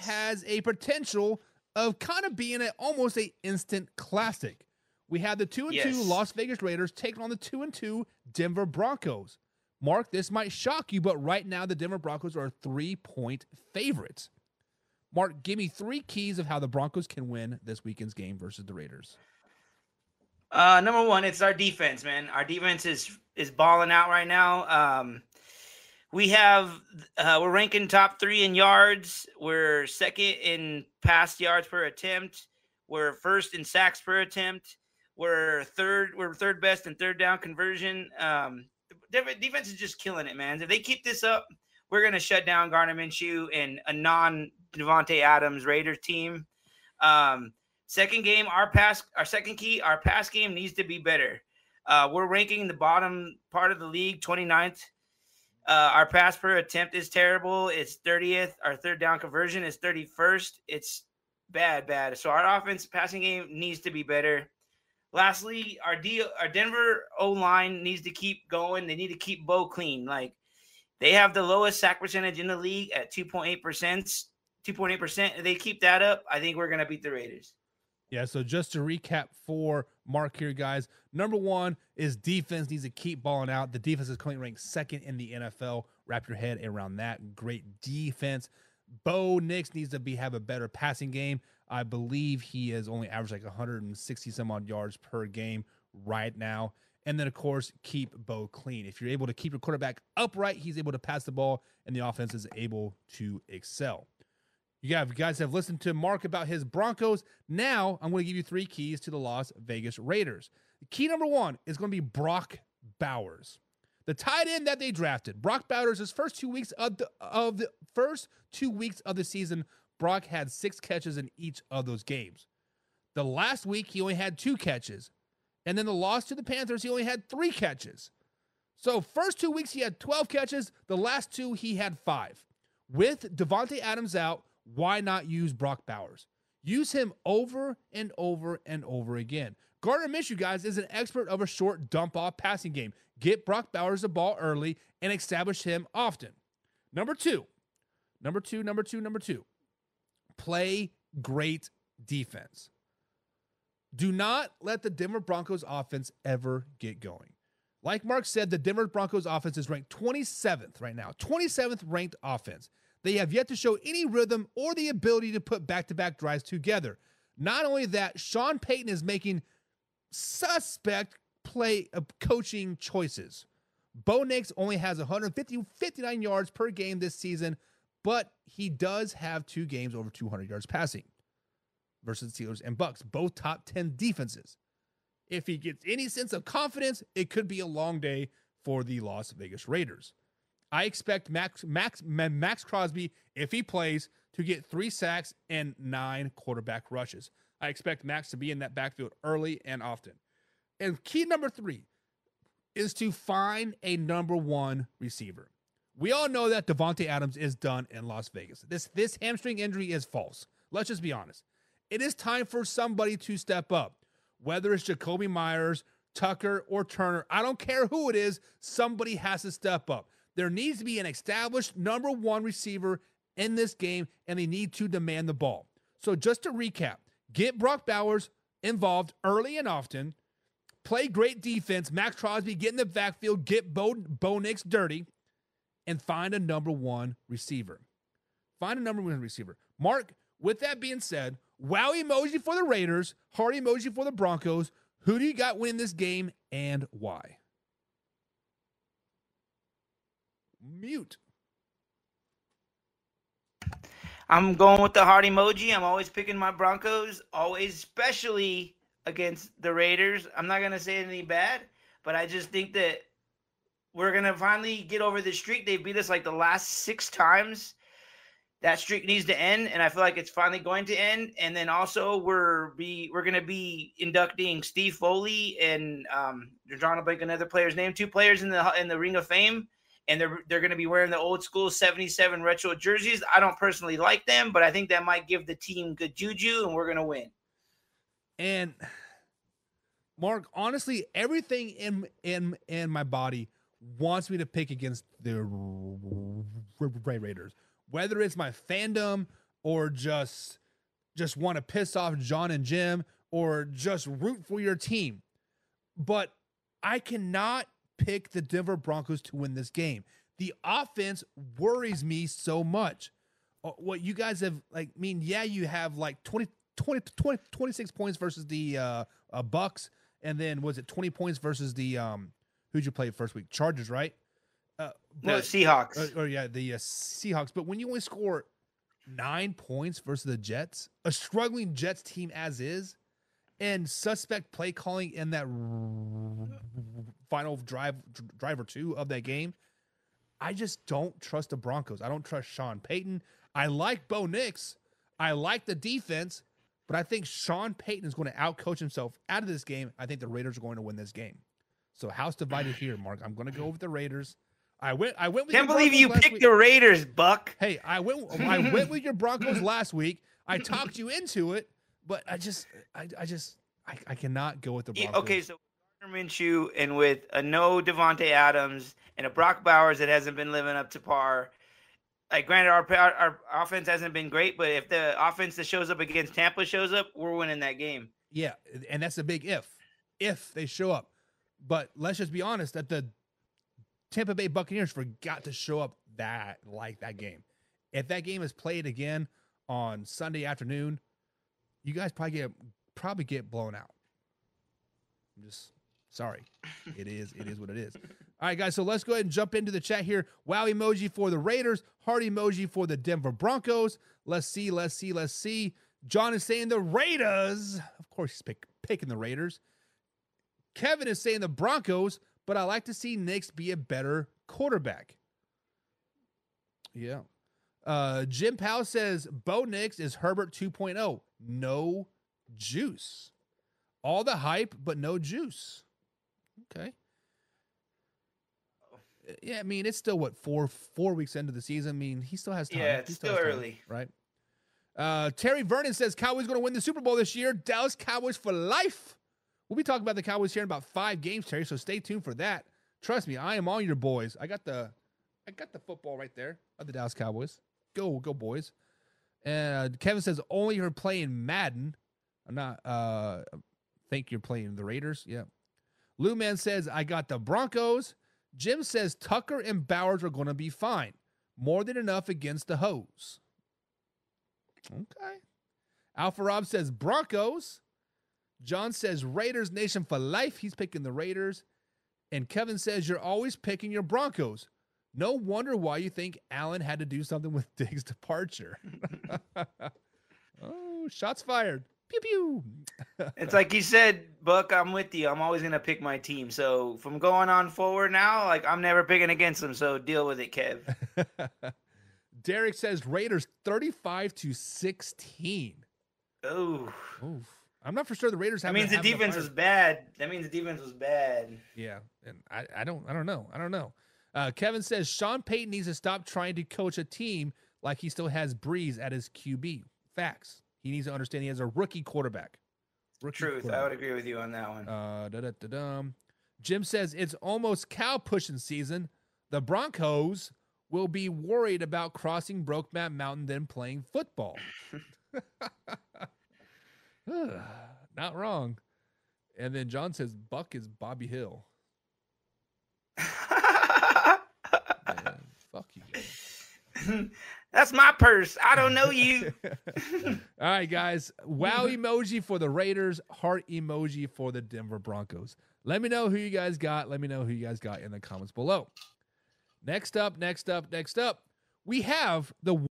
has a potential of kind of being a, almost a instant classic. We have the two and yes. two Las Vegas Raiders taking on the two and two Denver Broncos. Mark, this might shock you, but right now the Denver Broncos are three point favorites. Mark, give me three keys of how the Broncos can win this weekend's game versus the Raiders. Uh, number one, it's our defense, man. Our defense is is balling out right now. Um, we have uh, we're ranking top three in yards. We're second in pass yards per attempt. We're first in sacks per attempt. We're third. We're third best in third down conversion. Um, defense is just killing it, man. If they keep this up, we're gonna shut down Gardner Minshew and a non Davante Adams Raiders team. Um, second game, our pass, our second key, our pass game needs to be better. Uh, we're ranking the bottom part of the league, 29th. Uh, our pass per attempt is terrible. It's 30th. Our third down conversion is 31st. It's bad, bad. So our offense passing game needs to be better. Lastly, our D, our Denver O line needs to keep going. They need to keep Bo clean. Like they have the lowest sack percentage in the league at 2.8 percent. 2.8 percent. If they keep that up, I think we're gonna beat the Raiders. Yeah, so just to recap for Mark here, guys. Number one is defense needs to keep balling out. The defense is currently ranked second in the NFL. Wrap your head around that. Great defense. Bo Nix needs to be have a better passing game. I believe he is only averaged like 160 some odd yards per game right now. And then, of course, keep Bo clean. If you're able to keep your quarterback upright, he's able to pass the ball, and the offense is able to excel. You guys have listened to Mark about his Broncos. Now, I'm going to give you three keys to the Las Vegas Raiders. Key number one is going to be Brock Bowers, the tight end that they drafted. Brock Bowers, his first two weeks of the of the first two weeks of the season Brock had six catches in each of those games. The last week, he only had two catches. And then the loss to the Panthers, he only had three catches. So, first two weeks, he had 12 catches. The last two, he had five. With Davante Adams out, why not use Brock Bowers? Use him over and over and over again. Gardner Minshew, guys, is an expert of a short dump off passing game. Get Brock Bowers the ball early and establish him often. Number two, number two, number two, number two play great defense. Do not let the Denver Broncos offense ever get going. Like Mark said, the Denver Broncos offense is ranked 27th right now, 27th ranked offense. They have yet to show any rhythm or the ability to put back to back drives together. Not only that, Sean Payton is making suspect play uh, coaching choices. Bo Nix only has 150 59 yards per game this season, but he does have two games over 200 yards passing versus the Steelers and Bucks, both top 10 defenses. If he gets any sense of confidence, it could be a long day for the Las Vegas Raiders. I expect Max Max Maxx Crosby, if he plays, to get three sacks and nine quarterback rushes. I expect Maxx to be in that backfield early and often. And key number three is to find a number one receiver. We all know that Davante Adams is done in Las Vegas. This this hamstring injury is false. Let's just be honest. It is time for somebody to step up. Whether it's Jakobi Meyers, Tucker, or Turner, I don't care who it is, somebody has to step up. There needs to be an established number one receiver in this game, and they need to demand the ball. So, just to recap, get Brock Bowers involved early and often, play great defense. Maxx Crosby get in the backfield, get Bo, Bo Nix dirty, and find a number one receiver. Find a number one receiver. Mark, with that being said, wow emoji for the Raiders, heart emoji for the Broncos. Who do you got winning this game and why? Mute. I'm going with the heart emoji. I'm always picking my Broncos, always, especially against the Raiders. I'm not going to say anything bad, but I just think that we're gonna finally get over the streak. They beat us like the last six times. That streak needs to end, and I feel like it's finally going to end. And then also we're be we're gonna be inducting Steve Foley and um, they're drawing a blank another player's name. Two players in the in the Ring of Fame, and they're they're gonna be wearing the old school '77 retro jerseys. I don't personally like them, but I think that might give the team good juju, and we're gonna win. And Mark, honestly, everything in in in my body wants me to pick against the Ray Raiders. Whether it's my fandom or just just want to piss off John and Jim or just root for your team. But I cannot pick the Denver Broncos to win this game. The offense worries me so much. Uh, What you guys have like I mean, yeah, you have like 20 20 20 26 points versus the uh, uh Bucks and then was it 20 points versus the um who'd you play first week? Chargers, right? Uh No, but- Seahawks. uh, or yeah, the uh, Seahawks. But when you only score nine points versus the Jets, a struggling Jets team as is, and suspect play calling in that final drive drive or two of that game, I just don't trust the Broncos. I don't trust Sean Payton. I like Bo Nix. I like the defense, but I think Sean Payton is going to outcoach himself out of this game. I think the Raiders are going to win this game. So house divided here, Mark. I'm going to go with the Raiders. I went. I went with. Can't believe Broncos you picked week. the Raiders, Buck. Hey, I went. I went with your Broncos last week. I talked you into it, but I just, I, I just, I, I cannot go with the Broncos. Okay, so Gardner Minshew and with a no Davante Adams and a Brock Bowers that hasn't been living up to par. Like, granted, our our, our offense hasn't been great, but if the offense that shows up against Tampa shows up, we're winning that game. Yeah, and that's a big if. If they show up, but let's just be honest that the Tampa Bay Buccaneers forgot to show up that like that game. If that game is played again on Sunday afternoon, you guys probably get probably get blown out. I'm just sorry. It is it is what it is. All right, guys. So let's go ahead and jump into the chat here. Wow emoji for the Raiders. Heart emoji for the Denver Broncos. Let's see. Let's see. Let's see. John is saying the Raiders. Of course, he's pick, picking the Raiders. Kevin is saying the Broncos, but I like to see Nix be a better quarterback. Yeah. Uh, Jim Powell says Bo Nix is Herbert 2.0. No juice. All the hype, but no juice. Okay. Yeah, I mean it's still what four four weeks into the season. I mean he still has time. Yeah, it's still still has time, early. right? Uh, Terry Vernon says Cowboys going to win the Super Bowl this year. Dallas Cowboys for life. We'll be talking about the Cowboys here in about five games, Terry. So stay tuned for that. Trust me, I am all your boys. I got the, I got the football right there of the Dallas Cowboys. Go, go, boys. And Kevin says only her playing Madden. I'm not. Uh, think you're playing the Raiders. Yeah. Lou Man says I got the Broncos. Jim says Tucker and Bowers are going to be fine. More than enough against the Hoes. Okay. Alpha Rob says Broncos. John says Raiders Nation for life. He's picking the Raiders. And Kevin says you're always picking your Broncos. No wonder why you think Allen had to do something with Diggs' departure. oh, shots fired. Pew pew. It's like you said, Buck. I'm with you. I'm always gonna pick my team. So from going on forward now, like I'm never picking against them. So deal with it, Kev. Derek says Raiders 35 to 16. Oh. I'm not for sure the Raiders that means the defense was bad. That means the defense was bad. Yeah, and I, I don't I don't know I don't know. Uh, Kevin says Sean Payton needs to stop trying to coach a team like he still has Brees at his QB. Facts. He needs to understand he has a rookie quarterback. Rookie Truth. I would agree with you on that one. Uh, da-da-da-dum. Jim says it's almost cow pushing season. The Broncos will be worried about crossing Brokeback Mountain than playing football. Not wrong. And then John says Buck is Bobby Hill. Man, fuck you guys. That's my purse. I don't know you. All right, guys. Wow emoji for the Raiders, heart emoji for the Denver Broncos. Let me know who you guys got. Let me know who you guys got in the comments below. Next up, next up, next up, we have the